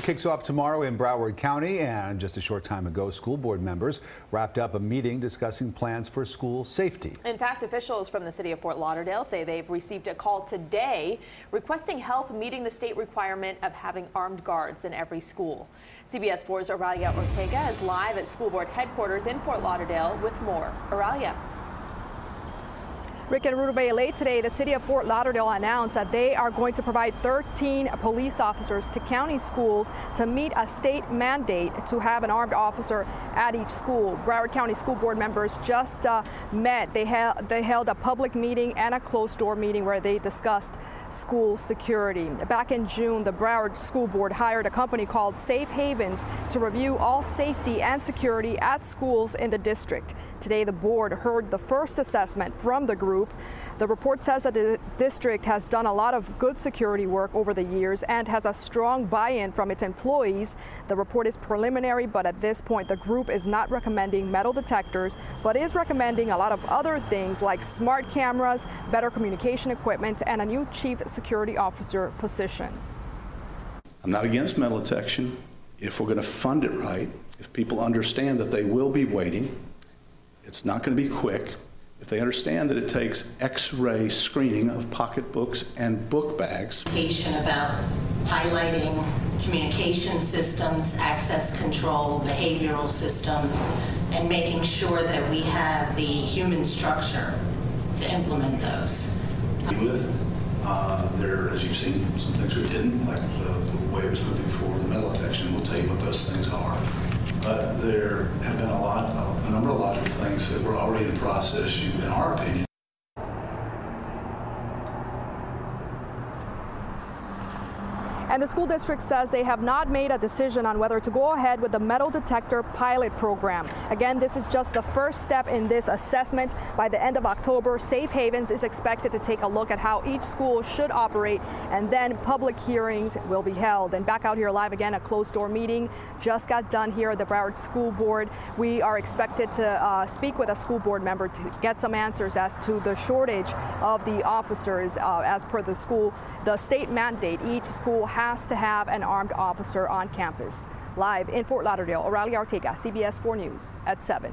kicks off tomorrow in Broward County, and just a short time ago, school board members wrapped up a meeting discussing plans for school safety. In fact, officials from the city of Fort Lauderdale say they've received a call today requesting help meeting the state requirement of having armed guards in every school. CBS 4's Aurelia Ortega is live at school board headquarters in Fort Lauderdale with more. Aurelia. Rick and Rudabeh late today, the city of Fort Lauderdale announced that they are going to provide 13 police officers to county schools to meet a state mandate to have an armed officer at each school. Broward County School Board members just uh, met. They, they held a public meeting and a closed door meeting where they discussed school security. Back in June, the Broward School Board hired a company called Safe Havens to review all safety and security at schools in the district. Today, the board heard the first assessment from the group group. The report says that the district has done a lot of good security work over the years and has a strong buy-in from its employees. The report is preliminary, but at this point, the group is not recommending metal detectors, but is recommending a lot of other things like smart cameras, better communication equipment, and a new chief security officer position. I'm not against metal detection if we're going to fund it right, if people understand that they will be waiting. It's not going to be quick, if they understand that it takes x-ray screening of pocketbooks and book bags. About highlighting communication systems, access control, behavioral systems, and making sure that we have the human structure to implement those. With uh, there, as you've seen, some things we didn't, like the, the way it was moving forward, the metal detection. We'll tell you what those things are. But there have been a lot, a number of logical things that were already in process, in our opinion, And the school district says they have not made a decision on whether to go ahead with the metal detector pilot program. Again, this is just the first step in this assessment. By the end of October, Safe Havens is expected to take a look at how each school should operate, and then public hearings will be held. And back out here live again, a closed door meeting just got done here at the Broward School Board. We are expected to uh, speak with a school board member to get some answers as to the shortage of the officers uh, as per the school, the state mandate. Each school has to have an armed officer on campus. Live in Fort Lauderdale, Aurelia Ortega, CBS 4 News at 7.